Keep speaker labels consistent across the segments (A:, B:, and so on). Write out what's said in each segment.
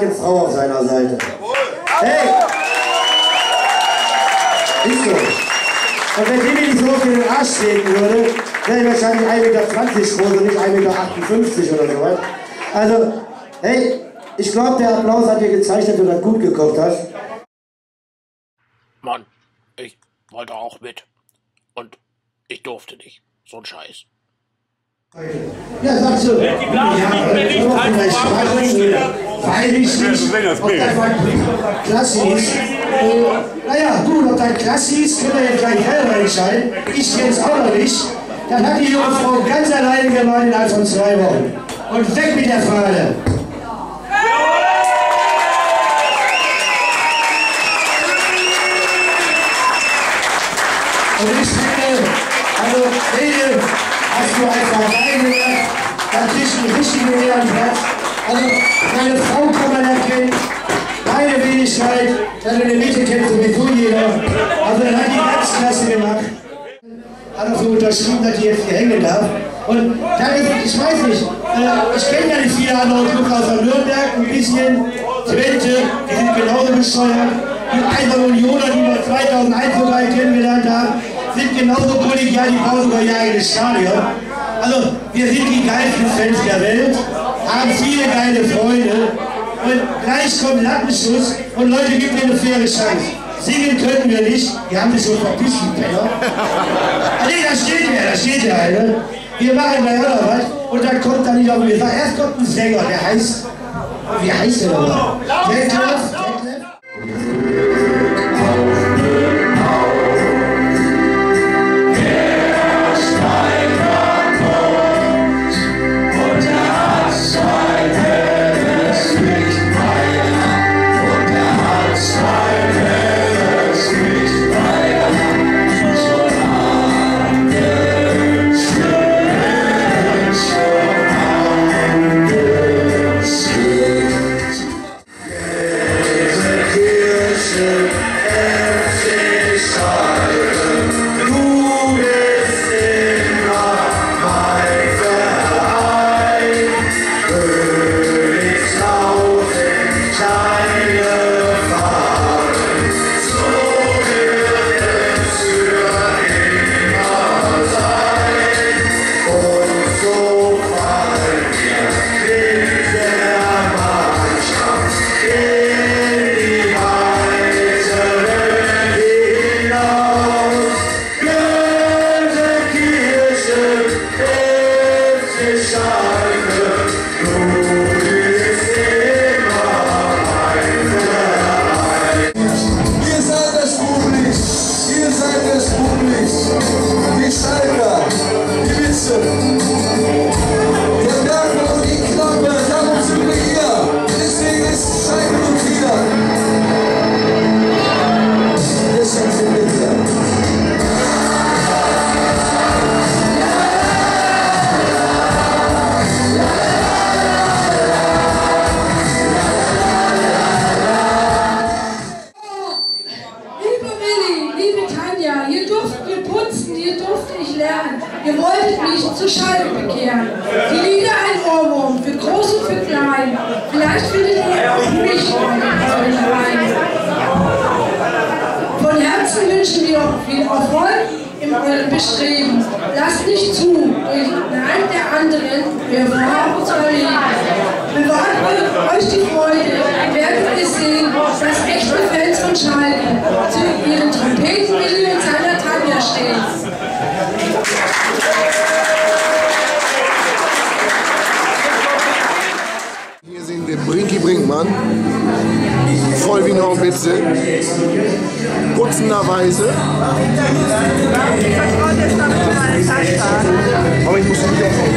A: starken Frau auf seiner Seite. Hey! Ist so. Und wenn mir nicht so auf den Arsch treten würde, wäre ich wahrscheinlich 1,20 Meter groß und nicht 1,58 Meter oder so was. Also, hey, ich glaube, der Applaus hat dir gezeigt, dass du gut gekocht hast.
B: Mann, ich wollte auch mit. Und ich durfte nicht. So ein Scheiß.
A: Ja, sagst du. Ja, äh, weil ich nicht, ob mal Klasse ist. Äh, naja, gut, ob das Klasse ist, können wir jetzt gleich selber entscheiden. Ich jetzt auch noch nicht. Dann hat die junge Frau ganz alleine gemacht innerhalb von zwei Wochen. Und weg mit der Fahne. Und ich finde, also, Rede, hast du einfach reingemacht, dann kriegst du einen richtigen Ehrenplatz. Also, deine Frau kann man erkennen, deine Wenigkeit, dass in der Mitte kennst sowieso jeder. Also, dann hat die ganz klasse gemacht. Hat auch so unterschrieben, dass die jetzt hier hängen darf. Und dann, ich, ich weiß nicht, äh, ich kenne ja nicht viele andere Clubs außer Nürnberg, ein bisschen, Twente, die sind genauso bescheuert. Die Eiser Unioner, die wir 2001 sogar kennengelernt haben, sind genauso kollegial, die brauchen sogar Jahre ins Stadion. Also, wir sind die geilsten Fans der Welt, haben viele geile Freunde und gleich kommt Lattenschuss und Leute, gibt mir eine faire Chance. Singen können wir nicht, wir haben sich schon verpisst, die Penner. Ah, nee, da steht wer, da steht der eine. Wir machen auch noch was und dann kommt dann nicht auf Gesagt. Erst kommt ein Sänger, der heißt, wie heißt der nochmal? Detlef? Detlef?
C: Die
D: wolltet mich zu Schalke bekehren. Die Lieder ein Ohrwurm, für groß und für klein. Vielleicht findet ihr auch mich heute rein. Von Herzen wünschen wir euch viel Erfolg in eurem Bestreben. Lasst nicht zu, durch Nein der anderen, wir brauchen uns verlieben.
E: Voll wie noch Witze, putzenderweise. Aber ich muss nicht aufhören.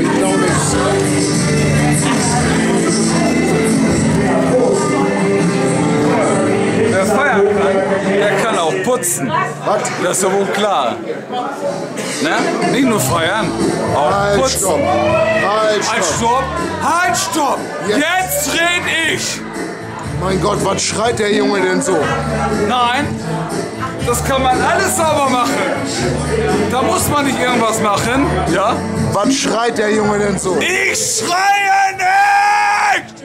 E: Ich glaube nicht.
F: Wer feiern kann, der kann auch putzen.
E: Was?
F: Das ist doch wohl klar.
E: Stopp! Jetzt.
F: Jetzt red ich!
E: Mein Gott, was schreit der Junge denn so?
F: Nein, das kann man alles sauber machen. Da muss man nicht irgendwas machen, ja?
E: Was schreit der Junge denn so?
F: Ich schreie nicht!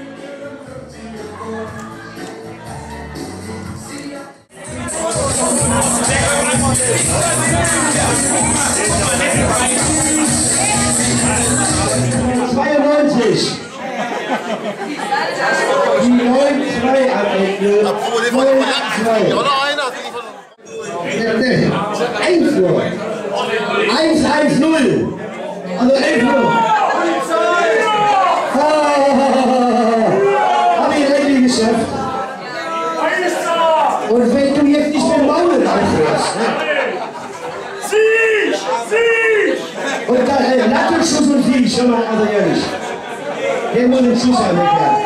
G: Zweiundneunzig. 9-2. Ja, nee. 1 nur. 1-1-0. Also 11 nur. Ah, Hab ich endlich geschafft. Und wenn du jetzt nicht mehr Maulen aufhörst, ne? Und dann äh, Lattenschuss und Sieg, schon mal, also ehrlich. Der muss den Schuss erwecken.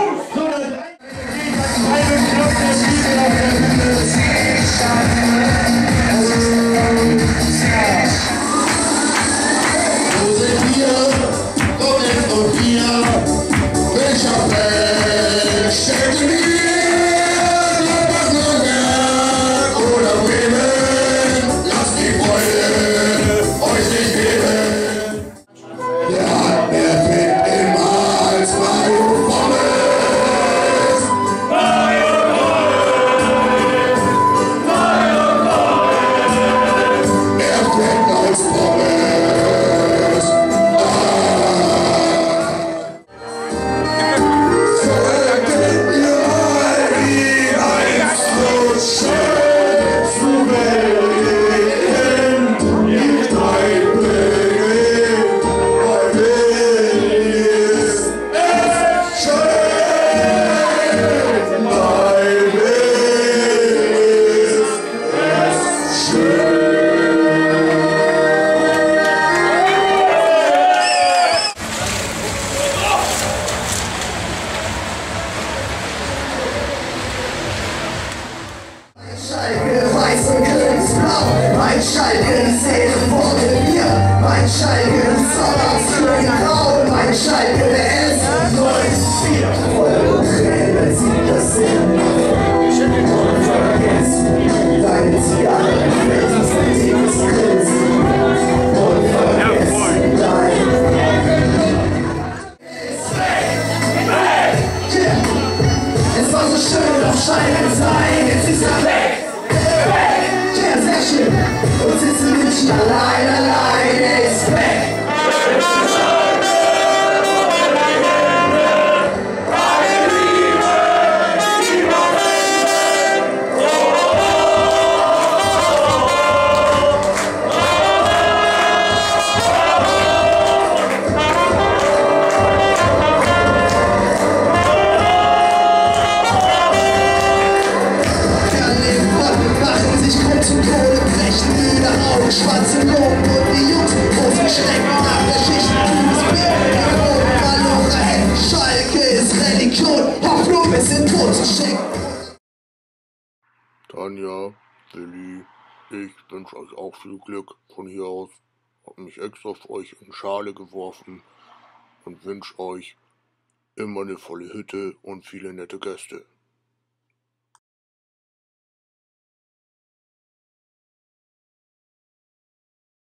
H: Tanja, Willi, ich wünsche euch auch viel Glück von hier aus. Hab mich extra für euch in Schale geworfen und wünsche euch immer eine volle Hütte und viele nette Gäste.